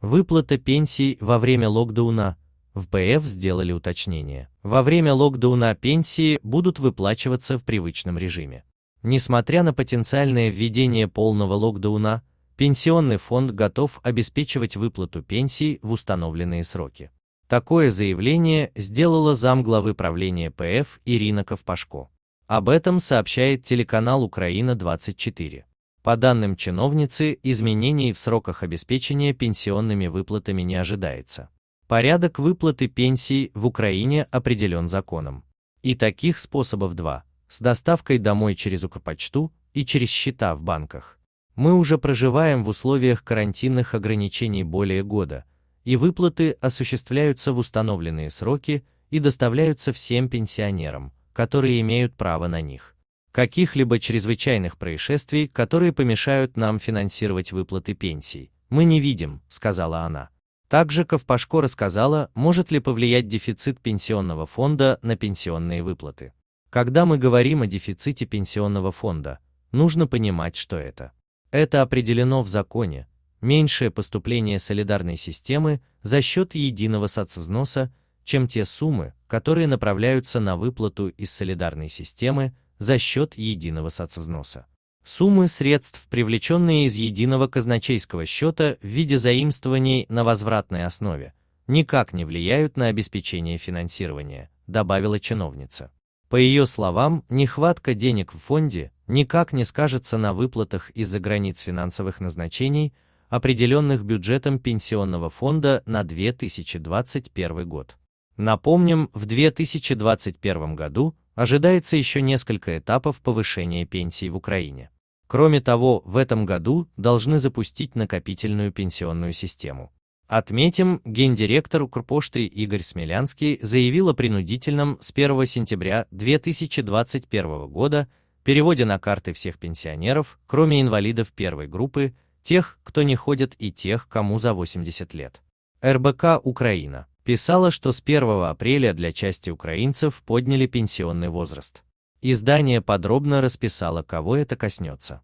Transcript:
Выплата пенсий во время локдауна. В ПФ сделали уточнение. Во время локдауна пенсии будут выплачиваться в привычном режиме. Несмотря на потенциальное введение полного локдауна, пенсионный фонд готов обеспечивать выплату пенсий в установленные сроки. Такое заявление сделала замглавы правления ПФ Ирина Ковпашко. Об этом сообщает телеканал Украина-24. По данным чиновницы, изменений в сроках обеспечения пенсионными выплатами не ожидается. Порядок выплаты пенсий в Украине определен законом. И таких способов два – с доставкой домой через Укрпочту и через счета в банках. Мы уже проживаем в условиях карантинных ограничений более года, и выплаты осуществляются в установленные сроки и доставляются всем пенсионерам, которые имеют право на них. Каких-либо чрезвычайных происшествий, которые помешают нам финансировать выплаты пенсий, мы не видим, сказала она. Также Ковпашко рассказала, может ли повлиять дефицит пенсионного фонда на пенсионные выплаты. Когда мы говорим о дефиците пенсионного фонда, нужно понимать, что это. Это определено в законе. Меньшее поступление солидарной системы за счет единого соцвзноса чем те суммы, которые направляются на выплату из солидарной системы за счет единого соцвзноса. Суммы средств, привлеченные из единого казначейского счета в виде заимствований на возвратной основе, никак не влияют на обеспечение финансирования, добавила чиновница. По ее словам, нехватка денег в фонде никак не скажется на выплатах из-за границ финансовых назначений, определенных бюджетом пенсионного фонда на 2021 год. Напомним, в 2021 году ожидается еще несколько этапов повышения пенсий в Украине. Кроме того, в этом году должны запустить накопительную пенсионную систему. Отметим, гендиректор Укрпошты Игорь Смелянский заявил о принудительном с 1 сентября 2021 года переводе на карты всех пенсионеров, кроме инвалидов первой группы, тех, кто не ходит и тех, кому за 80 лет. РБК Украина писала, что с 1 апреля для части украинцев подняли пенсионный возраст. Издание подробно расписало, кого это коснется.